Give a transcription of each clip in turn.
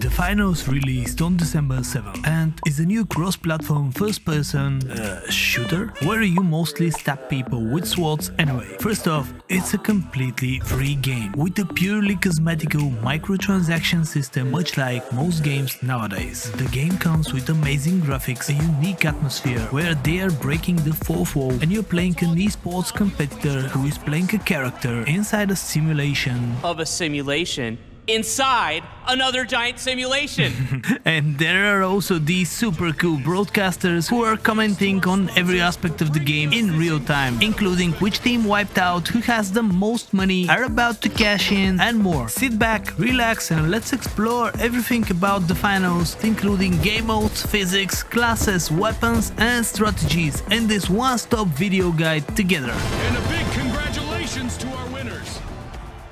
The Finals released on December 7 and is a new cross-platform first-person uh, shooter where you mostly stab people with swords anyway. First off, it's a completely free game with a purely cosmetical microtransaction system much like most games nowadays. The game comes with amazing graphics, a unique atmosphere where they are breaking the fourth wall and you're playing an esports competitor who is playing a character inside a simulation of a simulation inside another giant simulation. and there are also these super cool broadcasters who are commenting on every aspect of the game in real time, including which team wiped out, who has the most money, are about to cash in, and more. Sit back, relax, and let's explore everything about the finals, including game modes, physics, classes, weapons, and strategies in this one-stop video guide together.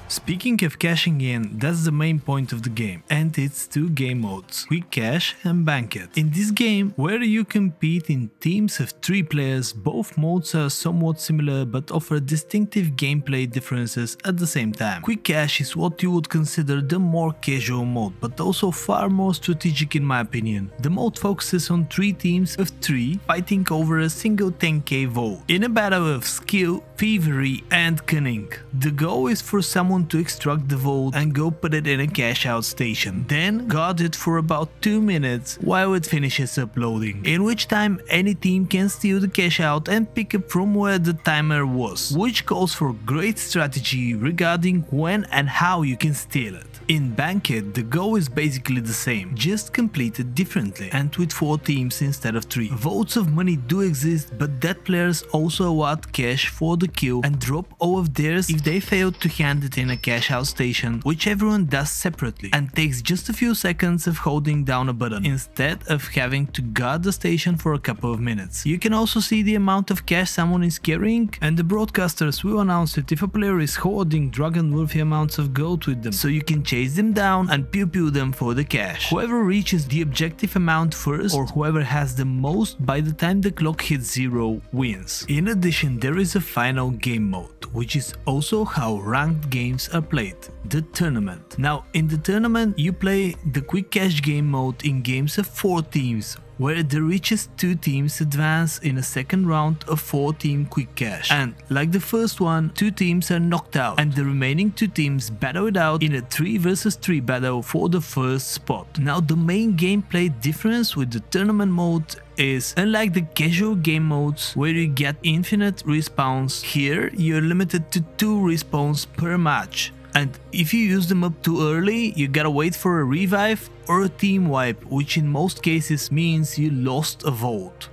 Speaking of cashing in, that's the main point of the game, and it's two game modes, Quick Cash and Bank It. In this game, where you compete in teams of 3 players, both modes are somewhat similar but offer distinctive gameplay differences at the same time. Quick Cash is what you would consider the more casual mode, but also far more strategic in my opinion. The mode focuses on 3 teams of 3 fighting over a single 10k vault, in a battle of skill, thievery and cunning. The goal is for someone to extract the vault and go put it in a cash out station. Then guard it for about 2 minutes while it finishes uploading, in which time any team can steal the cash out and pick up from where the timer was, which calls for great strategy regarding when and how you can steal it. In Bank It, the goal is basically the same, just completed differently and with 4 teams instead of 3. Vaults of money do exist, but that players also award cash for the kill and drop all of theirs if they fail to hand it in a cash out station, which everyone does separately and takes just a few seconds of holding down a button instead of having to guard the station for a couple of minutes. You can also see the amount of cash someone is carrying and the broadcasters will announce it if a player is holding dragon worthy amounts of gold with them, so you can chase them down and pew pew them for the cash. Whoever reaches the objective amount first or whoever has the most by the time the clock hits zero wins. In addition there is a final game mode, which is also how ranked games are played, the tournament. Now in the tournament you play the quick cash game mode in games of 4 teams where the richest two teams advance in a second round of 4 team quick cash. And like the first one, two teams are knocked out and the remaining two teams battle it out in a 3 vs 3 battle for the first spot. Now the main gameplay difference with the tournament mode is unlike the casual game modes where you get infinite respawns, here you're limited to 2 respawns per match. And if you use them up too early, you gotta wait for a revive or a team wipe, which in most cases means you lost a vault.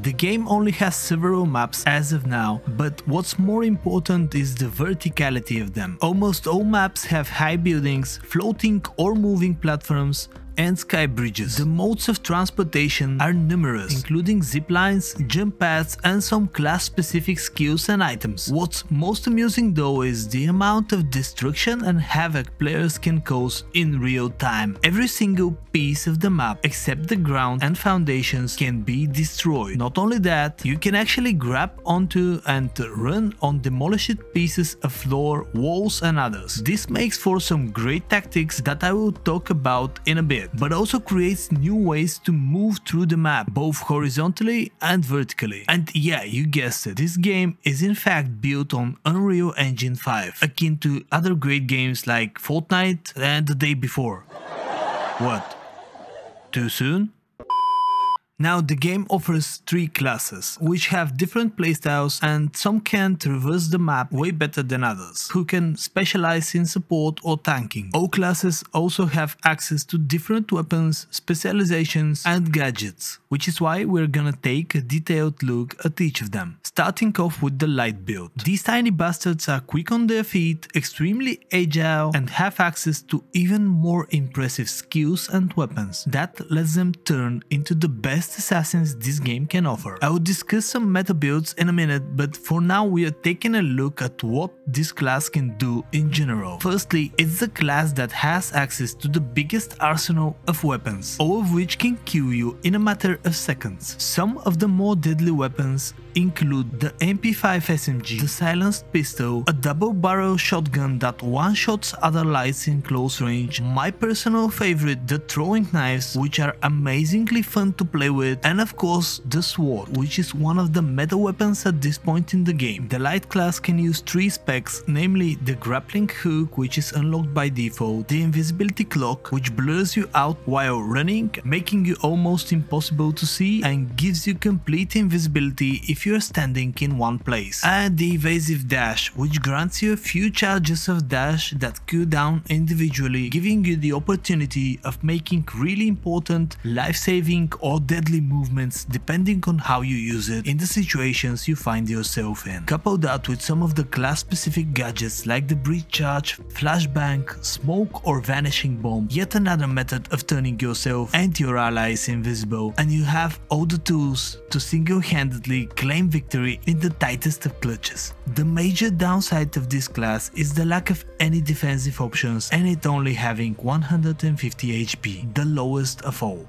The game only has several maps as of now, but what's more important is the verticality of them. Almost all maps have high buildings, floating or moving platforms, and sky bridges. The modes of transportation are numerous, including zip lines, jump pads and some class specific skills and items. What's most amusing though is the amount of destruction and havoc players can cause in real time. Every single piece of the map except the ground and foundations can be destroyed. Not only that, you can actually grab onto and run on demolished pieces of floor, walls and others. This makes for some great tactics that I will talk about in a bit but also creates new ways to move through the map, both horizontally and vertically. And yeah, you guessed it, this game is in fact built on Unreal Engine 5, akin to other great games like Fortnite and the day before. What? Too soon? Now the game offers three classes, which have different playstyles and some can traverse the map way better than others, who can specialize in support or tanking. All classes also have access to different weapons, specializations and gadgets, which is why we're gonna take a detailed look at each of them. Starting off with the light build. These tiny bastards are quick on their feet, extremely agile and have access to even more impressive skills and weapons that lets them turn into the best best assassins this game can offer. I will discuss some meta builds in a minute, but for now we are taking a look at what this class can do in general. Firstly, it's the class that has access to the biggest arsenal of weapons, all of which can kill you in a matter of seconds. Some of the more deadly weapons include the MP5 SMG, the silenced pistol, a double barrel shotgun that one-shots other lights in close range, my personal favorite the throwing knives which are amazingly fun to play with and of course the sword which is one of the meta weapons at this point in the game. The light class can use three specs namely the grappling hook which is unlocked by default, the invisibility cloak which blurs you out while running making you almost impossible to see and gives you complete invisibility if you're standing in one place, and the evasive dash which grants you a few charges of dash that cool down individually giving you the opportunity of making really important life-saving or deadly movements depending on how you use it in the situations you find yourself in. Couple that with some of the class specific gadgets like the breach charge, flashbang, smoke or vanishing bomb, yet another method of turning yourself and your allies invisible and you have all the tools to single-handedly claim victory in the tightest of clutches. The major downside of this class is the lack of any defensive options and it only having 150 HP, the lowest of all.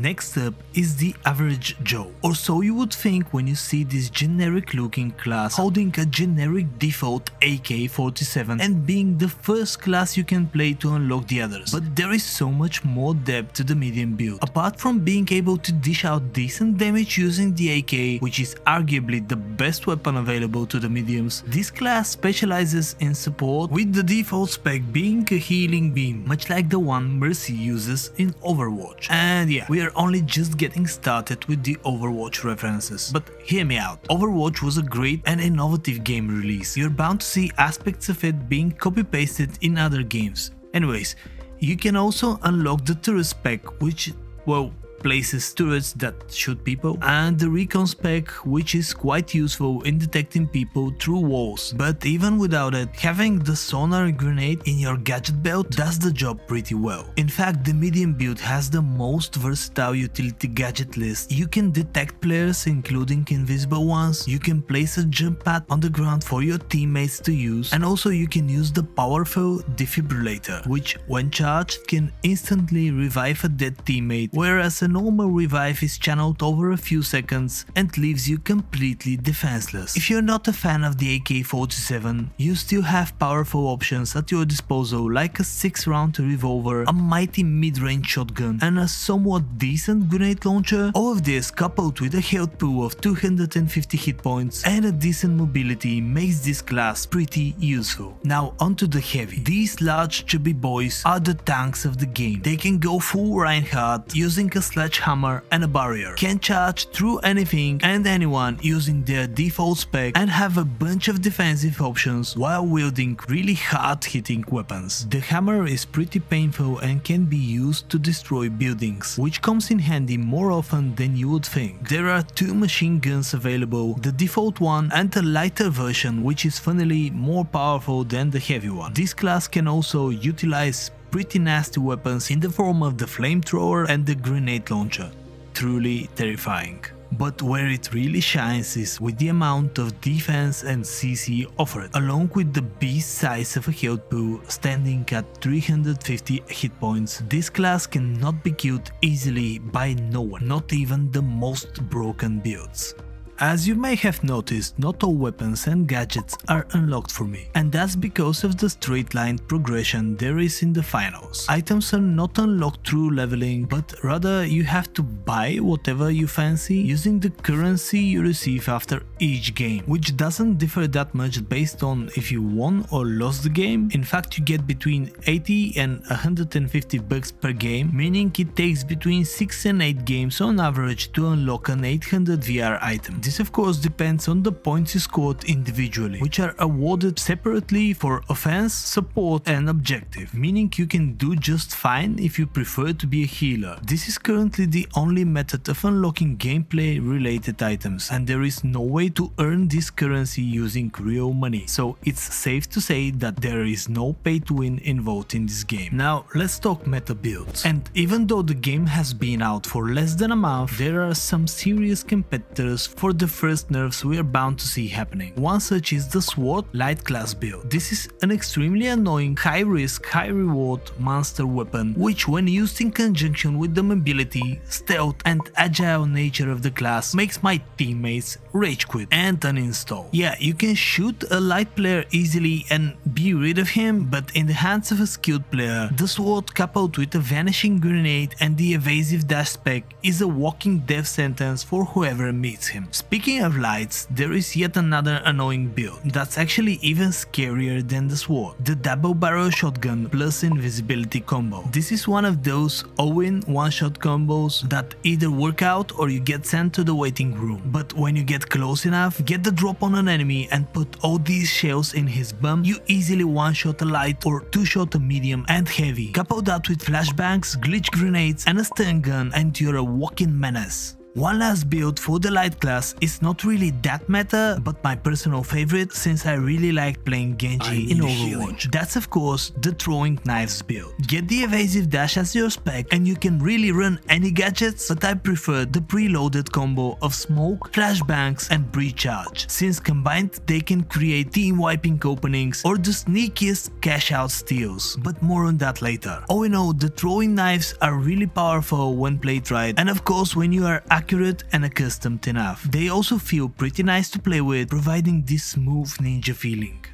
Next up is the average Joe, or so you would think when you see this generic looking class holding a generic default AK-47 and being the first class you can play to unlock the others. But there is so much more depth to the medium build. Apart from being able to dish out decent damage using the AK, which is arguably the best weapon available to the mediums, this class specializes in support with the default spec being a healing beam, much like the one Mercy uses in Overwatch. And yeah, we are only just getting started with the Overwatch references. But hear me out, Overwatch was a great and innovative game release. You're bound to see aspects of it being copy-pasted in other games. Anyways, you can also unlock the turret spec, which, well, places turrets that shoot people, and the recon spec which is quite useful in detecting people through walls. But even without it, having the sonar grenade in your gadget belt does the job pretty well. In fact, the medium build has the most versatile utility gadget list. You can detect players including invisible ones, you can place a jump pad on the ground for your teammates to use, and also you can use the powerful defibrillator, which when charged can instantly revive a dead teammate, whereas a normal revive is channeled over a few seconds and leaves you completely defenseless. If you're not a fan of the AK-47, you still have powerful options at your disposal like a 6 round revolver, a mighty mid-range shotgun and a somewhat decent grenade launcher. All of this coupled with a health pool of 250 hit points and a decent mobility makes this class pretty useful. Now onto the heavy. These large chubby boys are the tanks of the game. They can go full Reinhardt using a sledgehammer and a barrier, can charge through anything and anyone using their default spec and have a bunch of defensive options while wielding really hard hitting weapons. The hammer is pretty painful and can be used to destroy buildings, which comes in handy more often than you would think. There are two machine guns available, the default one and a lighter version which is funnily more powerful than the heavy one. This class can also utilize pretty nasty weapons in the form of the flamethrower and the grenade launcher. Truly terrifying. But where it really shines is with the amount of defense and CC offered, along with the beast size of a health pool standing at 350 hit points. This class cannot be killed easily by no one, not even the most broken builds. As you may have noticed, not all weapons and gadgets are unlocked for me, and that's because of the straight line progression there is in the finals. Items are not unlocked through leveling, but rather you have to buy whatever you fancy using the currency you receive after each game, which doesn't differ that much based on if you won or lost the game. In fact, you get between 80 and 150 bucks per game, meaning it takes between 6 and 8 games on average to unlock an 800 VR item. This of course depends on the points you scored individually, which are awarded separately for offense, support and objective, meaning you can do just fine if you prefer to be a healer. This is currently the only method of unlocking gameplay related items and there is no way to earn this currency using real money, so it's safe to say that there is no pay to win involved in this game. Now let's talk meta builds. And even though the game has been out for less than a month, there are some serious competitors for the first nerfs we are bound to see happening. One such is the Sword Light class build. This is an extremely annoying, high risk, high reward monster weapon, which when used in conjunction with the mobility, stealth and agile nature of the class makes my teammates rage quit and uninstall. Yeah, you can shoot a light player easily and be rid of him, but in the hands of a skilled player, the sword coupled with a vanishing grenade and the evasive dash spec is a walking death sentence for whoever meets him. Speaking of lights, there is yet another annoying build that's actually even scarier than the sword, the double barrel shotgun plus invisibility combo. This is one of those all-in one-shot combos that either work out or you get sent to the waiting room, but when you get close enough, get the drop on an enemy and put all these shells in his bum, you easily one-shot a light or two-shot a medium and heavy. Couple that with flashbangs, glitch grenades and a stun gun and you're a walking menace. One last build for the light class is not really that meta, but my personal favorite since I really like playing Genji in Overwatch. That's of course the throwing knives build. Get the evasive dash as your spec and you can really run any gadgets, but I prefer the preloaded combo of smoke, flashbangs and breach charge, since combined they can create team wiping openings or the sneakiest cash out steals, but more on that later. All in all, the throwing knives are really powerful when played right and of course when you are accurate and accustomed enough. They also feel pretty nice to play with, providing this smooth ninja feeling.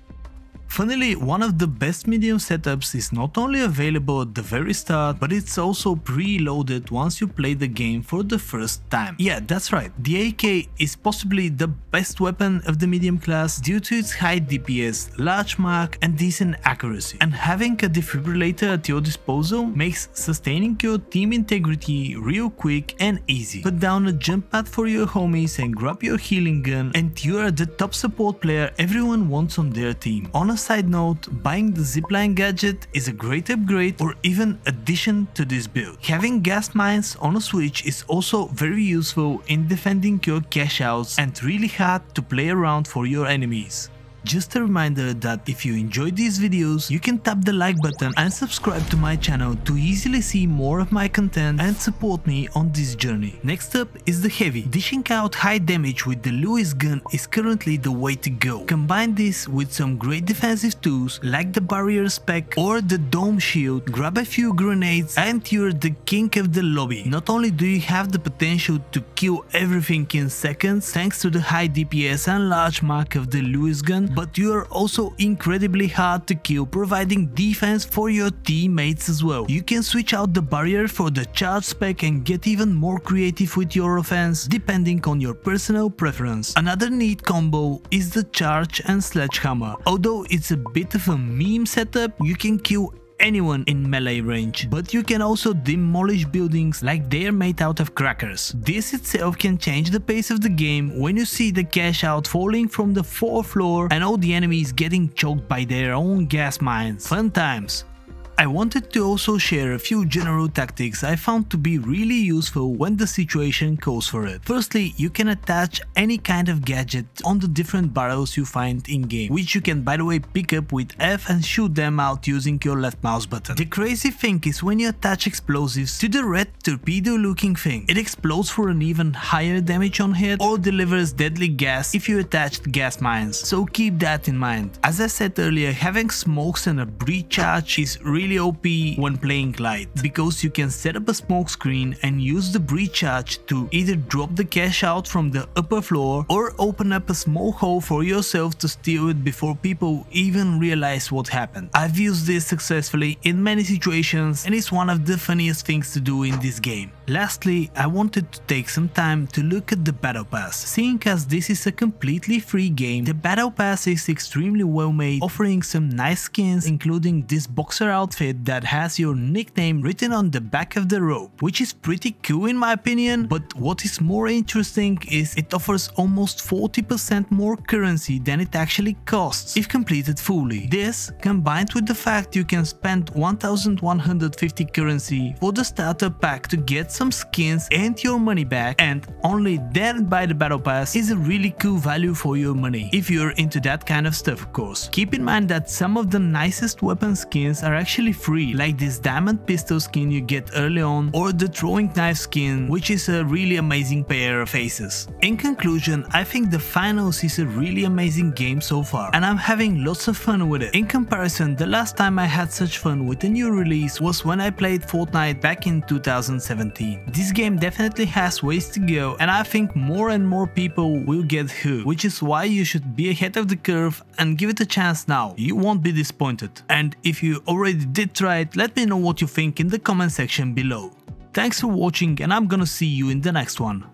Funnily, one of the best medium setups is not only available at the very start, but it's also pre-loaded once you play the game for the first time. Yeah, that's right, the AK is possibly the best weapon of the medium class due to its high DPS, large mag and decent accuracy. And having a defibrillator at your disposal makes sustaining your team integrity real quick and easy. Put down a jump pad for your homies and grab your healing gun and you are the top support player everyone wants on their team. On a side note, buying the zipline gadget is a great upgrade or even addition to this build. Having gas mines on a switch is also very useful in defending your cash outs and really hard to play around for your enemies. Just a reminder that if you enjoyed these videos, you can tap the like button and subscribe to my channel to easily see more of my content and support me on this journey. Next up is the heavy. Dishing out high damage with the Lewis gun is currently the way to go. Combine this with some great defensive tools like the barrier spec or the dome shield, grab a few grenades and you're the king of the lobby. Not only do you have the potential to kill everything in seconds thanks to the high DPS and large mag of the Lewis gun, but you are also incredibly hard to kill providing defense for your teammates as well. You can switch out the barrier for the charge spec and get even more creative with your offense depending on your personal preference. Another neat combo is the charge and sledgehammer. Although it's a bit of a meme setup, you can kill anyone in melee range, but you can also demolish buildings like they're made out of crackers. This itself can change the pace of the game when you see the cash out falling from the 4th floor and all the enemies getting choked by their own gas mines. Fun times! I wanted to also share a few general tactics I found to be really useful when the situation calls for it. Firstly, you can attach any kind of gadget on the different barrels you find in-game, which you can by the way pick up with F and shoot them out using your left mouse button. The crazy thing is when you attach explosives to the red torpedo looking thing, it explodes for an even higher damage on hit or delivers deadly gas if you attached gas mines, so keep that in mind. As I said earlier, having smokes and a breach charge is really really OP when playing light because you can set up a smoke screen and use the breach charge to either drop the cash out from the upper floor or open up a small hole for yourself to steal it before people even realize what happened. I've used this successfully in many situations and it's one of the funniest things to do in this game. Lastly, I wanted to take some time to look at the Battle Pass. Seeing as this is a completely free game, the Battle Pass is extremely well made, offering some nice skins including this boxer outfit outfit that has your nickname written on the back of the robe, which is pretty cool in my opinion, but what is more interesting is it offers almost 40% more currency than it actually costs if completed fully. This, combined with the fact you can spend 1150 currency for the starter pack to get some skins and your money back and only then buy the battle pass is a really cool value for your money, if you're into that kind of stuff of course. Keep in mind that some of the nicest weapon skins are actually free, like this diamond pistol skin you get early on or the throwing knife skin which is a really amazing pair of faces. In conclusion, I think the finals is a really amazing game so far and I'm having lots of fun with it. In comparison, the last time I had such fun with a new release was when I played Fortnite back in 2017. This game definitely has ways to go and I think more and more people will get hooked, which is why you should be ahead of the curve and give it a chance now. You won't be disappointed. And if you already did try it, let me know what you think in the comment section below. Thanks for watching and I'm gonna see you in the next one.